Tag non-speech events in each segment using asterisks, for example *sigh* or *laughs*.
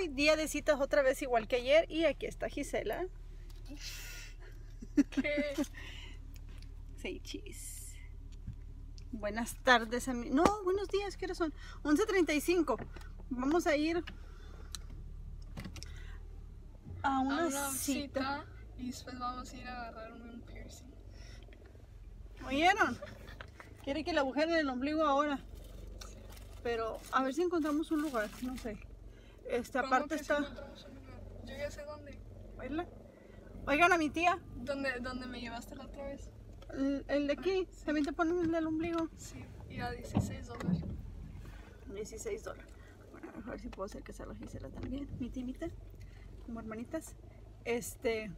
hoy, día de citas otra vez igual que ayer. Y aquí está Gisela. ¿Qué? Say cheese. Buenas tardes, ami- No, buenos días, ¿qué hora son? 11.35. Vamos a ir a A una, cita. cita y después vamos a ir a agarrarme un piercing. ¿Oyeron? Quiere que le agujeren el ombligo ahora. Pero a ver si encontramos un lugar, no sé. Esta ¿Cómo parte está... Yo ya sé dónde. Oigan a mi tía, ¿Dónde, dónde me llevaste la otra vez? el, el de aquí, también te ponen el del ombligo. Sí, y a 16 dólares. 16 dólares. Bueno, a ver si puedo hacer que sea la Gisela también, mi timita, como hermanitas. Este,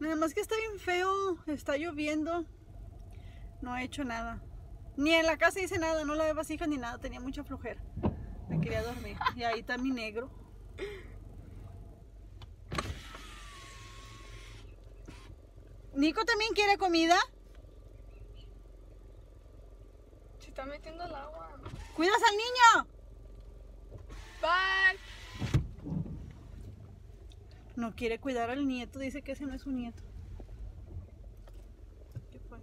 nada más que está bien feo, está lloviendo, no he hecho nada. Ni en la casa hice nada, no lavé vasijas ni nada, tenía mucha flojera. Me quería dormir. Y ahí está mi negro. Nico también quiere comida. Se está metiendo el agua. ¿Cuidas al niño? Bye. No quiere cuidar al nieto, dice que ese no es su nieto. ¿Qué fue?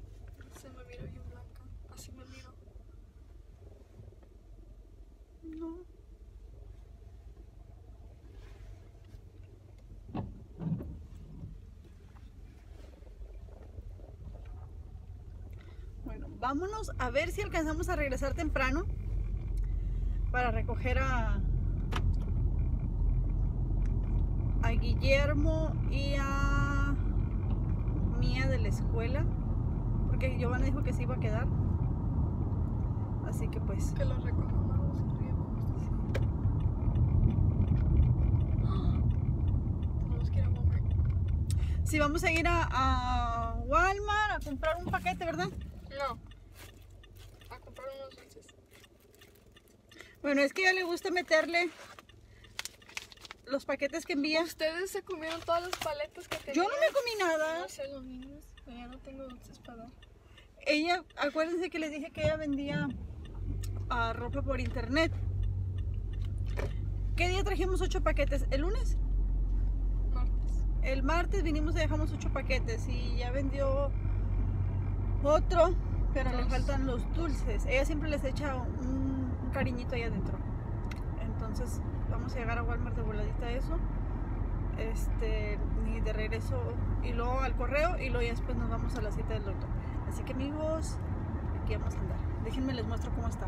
Se me mira bien blanca. Así me miro. No. Bueno, vámonos a ver si alcanzamos a regresar temprano para recoger a a Guillermo y a Mía de la escuela porque Giovanna dijo que se iba a quedar así que pues Que lo recojamos y lo llevamos. Tenemos que ir a Walmart. Si vamos a ir a, a Walmart a comprar un paquete, ¿verdad? No. A comprar unos dulces. Bueno, es que a ella le gusta meterle los paquetes que envía. Ustedes se comieron todas las paletas que tenían. Yo no me comí nada. No sé, los niños. Ya no tengo dulces para dar. Ella, acuérdense que les dije que ella vendía ah, ropa por internet. ¿Qué día trajimos ocho paquetes? ¿El lunes? El martes vinimos y dejamos ocho paquetes y ya vendió otro, pero le faltan los dulces. Ella siempre les echa un, un cariñito ahí adentro. Entonces vamos a llegar a Walmart de voladita eso. Este, y de regreso, y luego al correo, y luego ya después nos vamos a la cita del doctor. Así que amigos, aquí vamos a andar. Déjenme les muestro cómo está.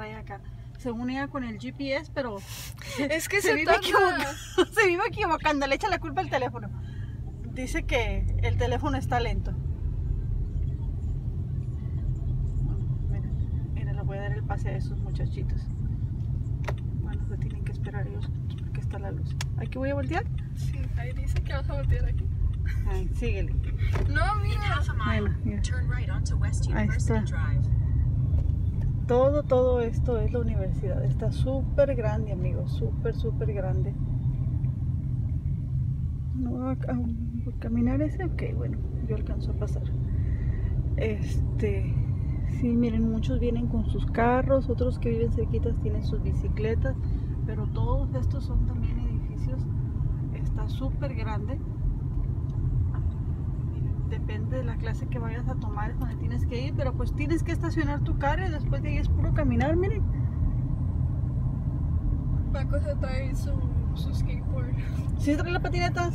trae acá. Según ella con el GPS, pero *laughs* Es que se, se, vive equivocando. *laughs* se vive equivocando. Le echa la culpa al teléfono. Dice que el teléfono está lento. Mira, mira, le voy a dar el pase a esos muchachitos. Bueno, se tienen que esperar ellos porque está la luz. ¿Aquí voy a voltear? Sí, ahí dice que vas a voltear aquí. Ay, síguele. No, mira. Bueno, mira. turn right onto West Ahí University está. Todo, todo esto es la universidad. Está súper grande, amigos, súper, súper grande. No va a, a caminar ese, ok, bueno, yo alcanzo a pasar. Este, sí, miren, muchos vienen con sus carros, otros que viven cerquitas tienen sus bicicletas, pero todos estos son también edificios. Está súper grande. Depende de la clase que vayas a tomar, es donde tienes que ir, pero pues tienes que estacionar tu carro y después de ahí es puro caminar, miren. Paco se trae su, su skateboard. ¿Sí trae la patineta?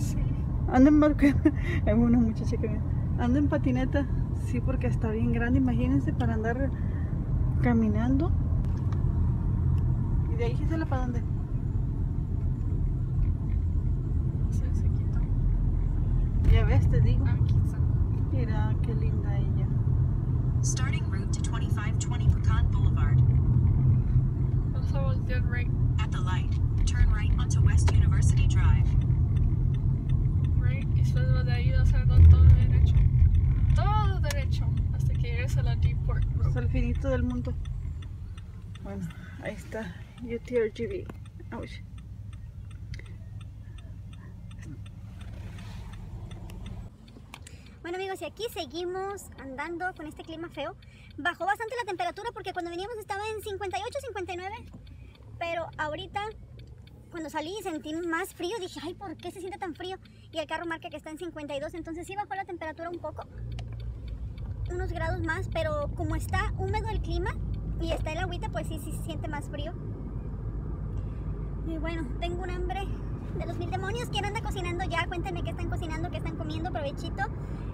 Anda en barco. *laughs* Hay una muchacha que. Anda en patineta. Sí, porque está bien grande. Imagínense para andar caminando. ¿Y de ahí Gisela para dónde? Se quitó. Ya ves, te digo. Está. Mira, qué linda ella. Starting route to 2520 Pecan Boulevard. Vas a voltear right, At the light, turn right onto West University Drive. right. Y después de ahí vas a dar todo derecho. Todo derecho. Hasta que llegues a la Deeport Hasta Road. el finito del mundo. Bueno, ahí está. UTRGV. Ouch. Bueno amigos, y aquí seguimos andando con este clima feo. Bajó bastante la temperatura porque cuando veníamos estaba en 58, 59. Pero ahorita, cuando salí y sentí más frío, dije, ay, ¿por qué se siente tan frío? Y el carro marca que está en 52, entonces sí bajó la temperatura un poco. Unos grados más, pero como está húmedo el clima y está el agüita, pues sí, sí se siente más frío. Y bueno, tengo un hambre de los mil demonios. ¿Quién anda cocinando ya? Cuéntenme qué están cocinando, qué están comiendo. Provechito.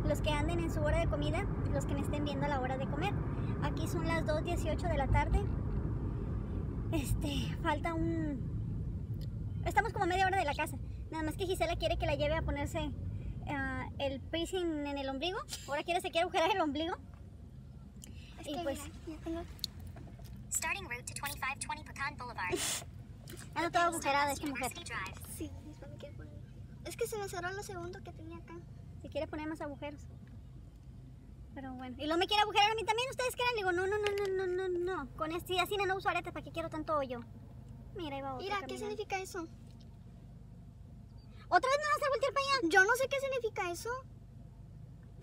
Los que anden en su hora de comida, los que me estén viendo a la hora de comer. Aquí son las 2.18 de la tarde. Este, falta un... Estamos como a media hora de la casa. Nada más que Gisela quiere que la lleve a ponerse ah, el piercing en el ombligo. Ahora quiere, se quiere agujerar el ombligo. y pues, Starting route to 2520 Pecan Boulevard. *laughs* toda agujerada esta mujer. Sí. Es que se me cerró lo segundo que tenía acá. Si quiere poner más agujeros. Pero bueno. Y luego me quiere agujerar a mí también. ¿Ustedes creen? Digo, no, no, no, no, no, no, no. Con este así no uso aretes. ¿Para qué quiero tanto hoyo? Mira, ahí va otra Mira, ¿qué significa eso? ¿Otra vez me vas a voltear para allá? Yo no sé qué significa eso.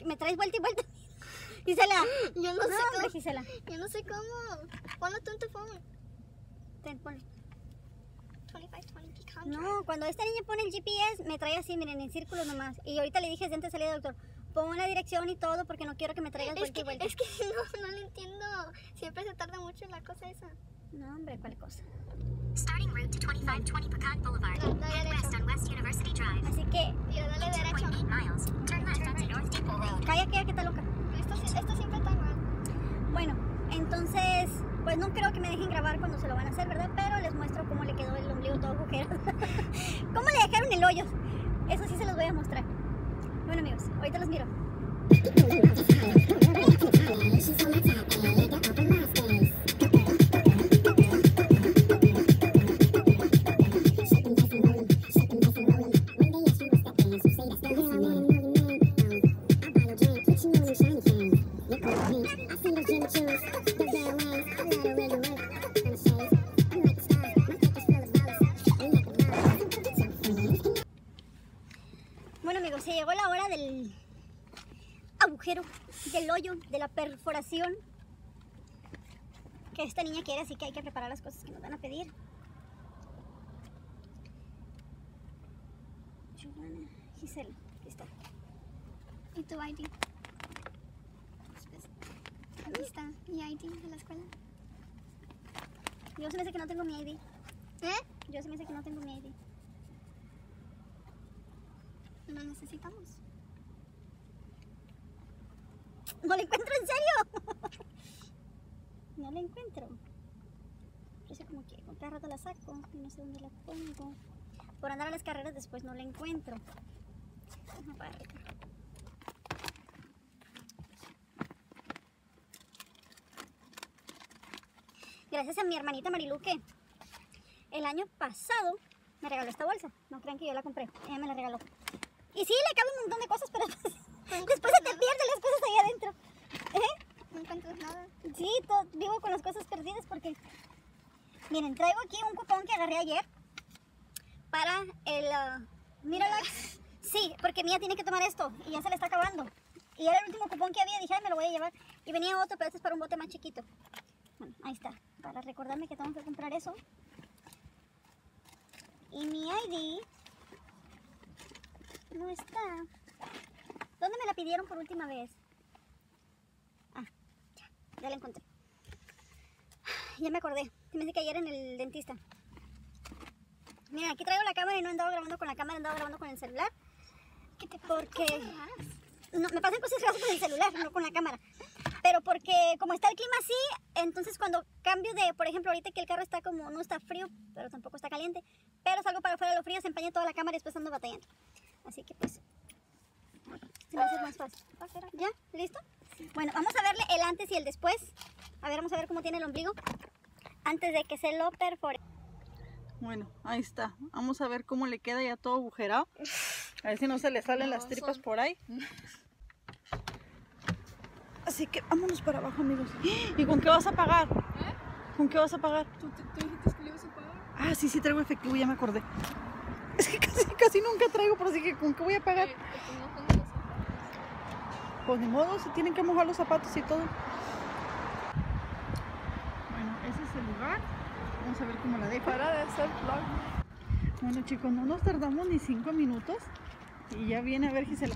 ¿Me traes vuelta y vuelta? *laughs* Gisela. *laughs* Yo no, No, sé hombre, cómo. Gisela. Yo no sé cómo. Ponlo tú en tu phone. Ten. 2520 Pecan No, cuando esta niña pone el GPS, me trae así, miren, en círculos nomás. Y ahorita le dije antes de salir del doctor, pon la dirección y todo porque no quiero que me traigas Es vuelta que, y vuelta. es que *laughs* no, no le entiendo. Siempre se tarda mucho en la cosa esa. No, hombre, ¿cuál cosa? Starting route to 2520 Pecan Boulevard. No, dale Head west derecho. on West University Drive. Así que, Mira, dale derecho. 2.8 miles, turn left onto North Depot Road. calla, calla, que está loca. Esto siempre está mal. Bueno, entonces, pues no creo que me dejen grabar cuando se lo van a hacer, ¿verdad? Pero les muestro cómo le quedó el ombligo todo agujerado. *laughs* cómo le dejaron el hoyo. Eso sí se los voy a mostrar. Bueno, amigos, ahorita los miro. Que esta niña quiere, así que hay que preparar las cosas que nos van a pedir. Giovanna, Gisela, aquí está. ¿Y tu ID? Aquí está mi ID de la escuela. Yo se me hace que no tengo mi ID. ¿Eh? Yo se me hace que no tengo mi ID. Lo necesitamos. No la encuentro en serio. No la encuentro. Sé como que con cada rato la saco y no sé dónde la pongo. Por andar a las carreras después no la encuentro. Gracias a mi hermanita Marilu que el año pasado me regaló esta bolsa. No crean que yo la compré, ella me la regaló. Y sí, le cabe un montón de cosas, pero después, *laughs* después se te pierden las cosas ahí adentro. ¿Eh? no encuentras nada. Sí, to- vivo con las cosas perdidas porque... Miren, traigo aquí un cupón que agarré ayer para el uh, Miralax. Sí, porque Mía tiene que tomar esto y ya se le está acabando. Y era el último cupón que había, dije, "Ay, me lo voy a llevar. Y venía otro, pero este es para un bote más chiquito. Bueno, ahí está, para recordarme que tengo que comprar eso. Y mi ID no está. ¿Dónde me la pidieron por última vez? Ah, ya, ya la encontré. Ya me acordé. Se me dice que ayer en el dentista. Mira, aquí traigo la cámara y no he andado grabando con la cámara, he andado grabando con el celular. ¿Qué te Porque. No, me pasan cosas raras con el celular, no con la cámara. Pero porque como está el clima así, entonces cuando cambio de, por ejemplo, ahorita que el carro está como, no está frío, pero tampoco está caliente, pero salgo para afuera de lo frío, se empaña toda la cámara y después ando batallando. Así que pues, se me hace más fácil. ¿Ya? ¿Listo? Bueno, vamos a verle el antes y el después. A ver, vamos a ver cómo tiene el ombligo. Antes de que se lo perfore. Bueno, ahí está. Vamos a ver cómo le queda ya todo agujerado. A ver si no se le salen No, las tripas son- por ahí. Así que vámonos para abajo, amigos. ¿Y con qué vas a pagar? ¿Eh? ¿Con qué vas a pagar? ¿Tú, dijiste que le ibas a pagar? Ah, sí, sí, traigo efectivo, ya me acordé. Es que casi, casi nunca traigo, pero así que ¿con qué voy a pagar? Eh, con los zapatos. Pues ni modo, se tienen que mojar los zapatos y todo. Bueno, ese es el lugar. Vamos a ver cómo la dejo. Para de hacer vlog. Bueno chicos, no nos tardamos ni cinco minutos y ya viene a ver Gisela.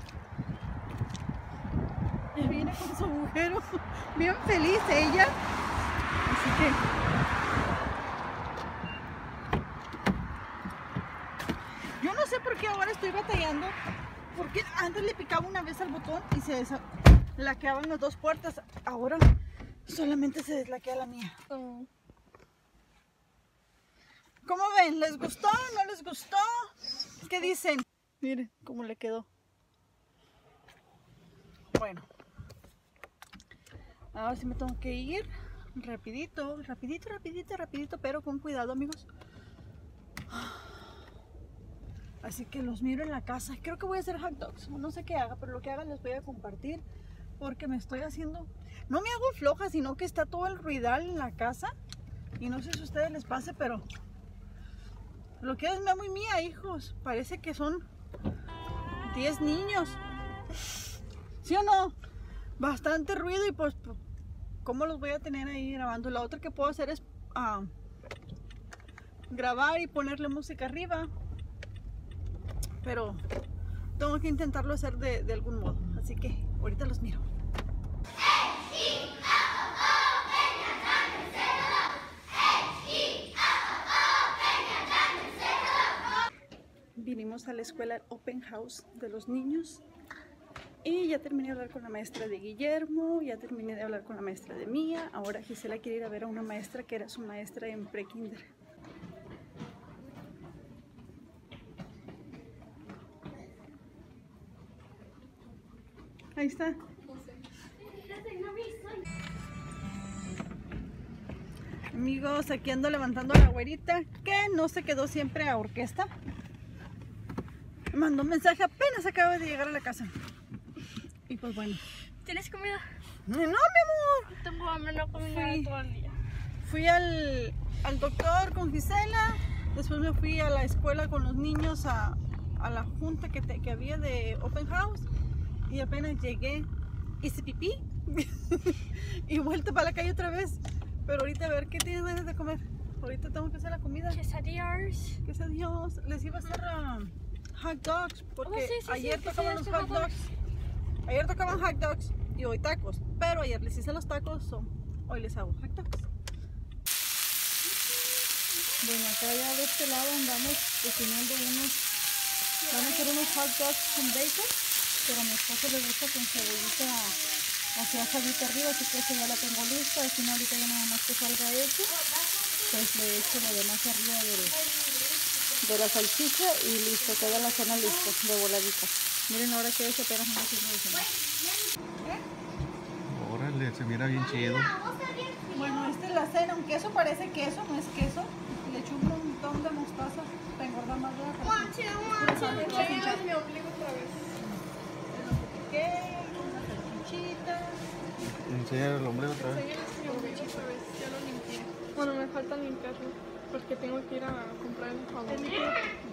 Ya viene con su agujero, *laughs* bien feliz ella. Así que... Yo no sé por qué ahora estoy batallando, porque antes le picaba una vez al botón y se deslaqueaban las dos puertas, ahora solamente se deslaquea la mía. Oh. ¿Cómo ven? ¿Les gustó? ¿No les gustó? ¿Qué dicen? Miren cómo le quedó. Bueno. Ahora sí me tengo que ir. Rapidito, rapidito, rapidito, rapidito, pero con cuidado, amigos. Así que los miro en la casa. Creo que voy a hacer hot dogs. No sé qué haga, pero lo que haga les voy a compartir. Porque me estoy haciendo... No me hago floja, sino que está todo el ruidal en la casa. Y no sé si a ustedes les pase, pero lo que es Memo y mía, hijos. Parece que son 10 niños. ¿Sí o no? Bastante ruido y pues, pues, ¿cómo los voy a tener ahí grabando? La otra que puedo hacer es ah, grabar y ponerle música arriba. Pero tengo que intentarlo hacer de, de algún modo. Así que ahorita los miro. Vinimos a la escuela Open House de los niños y ya terminé de hablar con la maestra de Guillermo, ya terminé de hablar con la maestra de Mía, ahora Gisela quiere ir a ver a una maestra que era su maestra en pre-kinder. Ahí está. Amigos, aquí ando levantando a la güerita que no se quedó siempre a orquesta. *laughs* Me mandó un mensaje apenas acaba de llegar a la casa. Y pues bueno. ¿Tienes comida? No, mi amor. Tengo hambre, no comí nada todo el día. Fui al, al doctor con Gisela. Después me fui a la escuela con los niños a, a la junta que, te- que había de Open House. Y apenas llegué, hice pipí. *laughs* y vuelta para la calle otra vez. Pero ahorita a ver qué tienes ganas de comer. Ahorita tengo que hacer la comida. Quesadillas. Que sea Dios. Les iba a hacer um, hot dogs. Porque Oh, sí, sí, sí, ayer tocaban los hot dogs. Ayer tocaban hot dogs y hoy tacos. Pero ayer les hice los tacos. so hoy les hago hot dogs. Bueno, acá ya de este lado andamos cocinando unos. Van a hacer unos hot dogs con bacon. Pero a mi esposo le gusta con cebollita así asadita arriba. Así que ya la tengo lista. Al final ahorita ya nada más que salga eso. Pues le echo lo demás arriba del, de la salchicha y listo, queda la cena lista, de voladita. Miren ahora que eso apenas una cena de cenar. Órale, se mira bien chido. Bueno, esta es la cena, aunque eso parece queso, no es queso. Le echo un montón de mostaza para engordar más de la. Enseñar el ombligo otra vez. Enseñar este ombligo otra vez, ya lo limpié. Bueno, me falta limpiarlo porque tengo que ir a comprar el jabón.